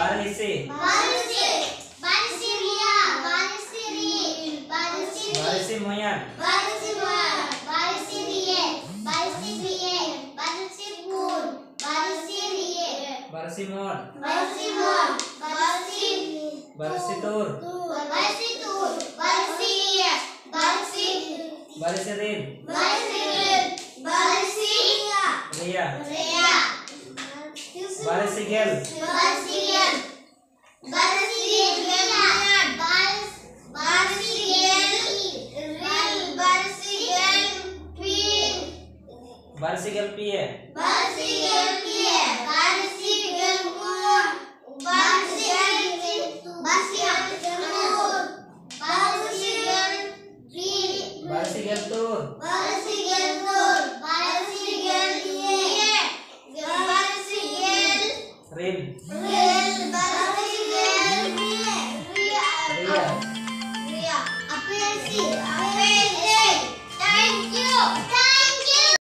बारिश। से बारिश से बारिश से रिया बारिश से री बारिश से बारिश से मोयन बारिश से मोयन बारिश से रिये बारिश से रिये बारिश से फूल बारिश से रिये बारिश से मोर। बारिश से मोर बारिश से बारिश से तोर। बारिश से तोर बारिश से रिये बारिश से बारिश से रेन बारिश से रेन बारिश से रिया। रिया। बारिश से गेल। बारिश से வார்ஷிக எல்பிஏ வார்ஷிக எல்பிஏ வார்ஷிக எல்கூன் வார்ஷிக வார்ஷிக எல்கூன் வார்ஷிக எல்ரி வார்ஷிக எல்தூர் வார்ஷிக எல்தூர் வார்ஷிக எல்ஏ वार्षिक रिम रिम